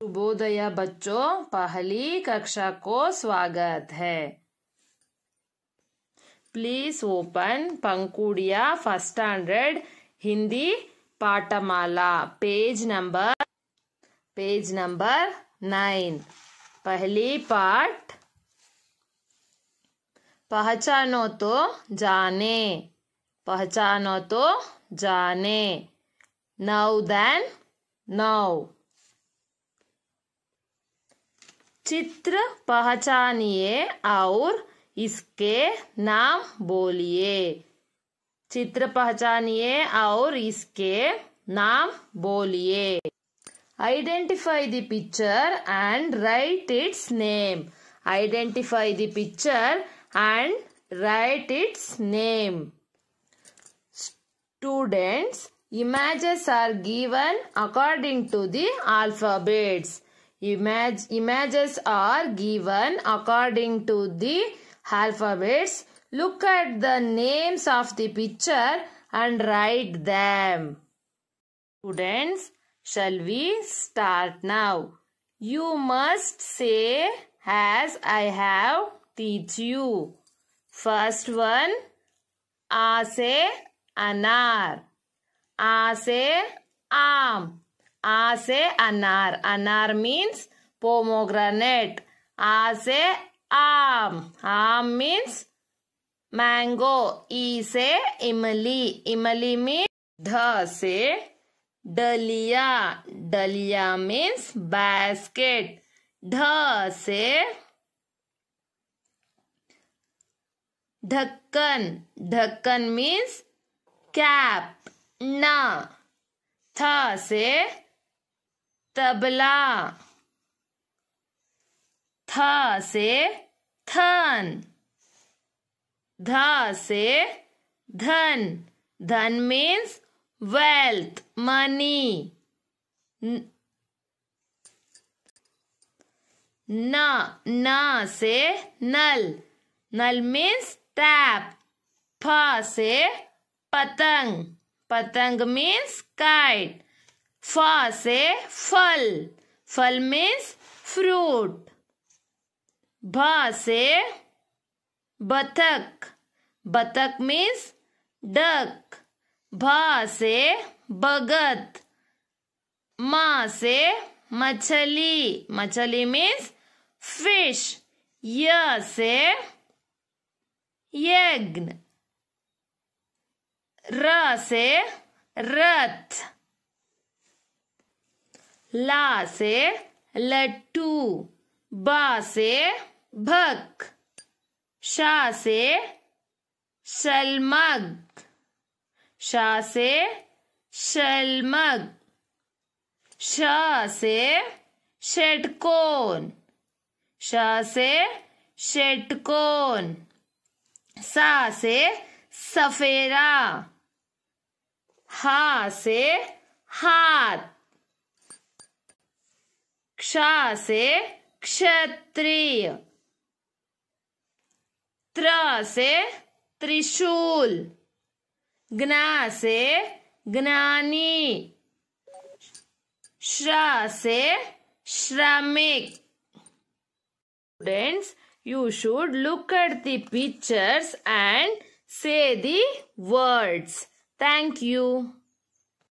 शुभोदय बच्चों, पहली कक्षा को स्वागत है। Please open Pankhudiya first standard Hindi पाठमाला page number page number nine पहली पाठ। पहचानो तो जाने। पहचानो तो जाने। नौ देन नौ। चित्र पहचानिए और इसके नाम बोलिए। चित्र पहचानिए और इसके नाम बोलिए। Identify the picture and write its name identify the picture and write its name students, images are given according to the alphabets. Image, images are given according to the alphabets. Look at the names of the picture and write them. Students, shall we start now? You must say as I have teach you. First one, A say anar. A say arm. आ से अनार अनार means pomegranate आ से आम आम means mango ई से इमली इमली मीन्स ध से डलिया डलिया मीन्स बास्केट ढ से ढक्कन. ढक्कन मीन्स कैप न. थ से तबला। थ से थन ध से धन। धन मीन्स वेल्थ मनी न न से नल। नल मीन्स टैप फ से पतंग। पतंग मीन्स काइट फ से फल। फल मीन्स फ्रूट भ से बतख बतख मीन्स डक भ से बगत। म से मछली। मछली मीन्स फ़िश य से यज्ञ। र से रथ। ला से लट्टू, ब से भक, शा से शलमग, शा से शलमग, श से षटकोन श से षटकोन सा से सफेरा, हा से हाथ। क्ष से क्षत्रिय, त्र से त्रिशूल ज्ञा से ज्ञानी श्र से श्रमिक। Students you should look at the picture and say the words thank you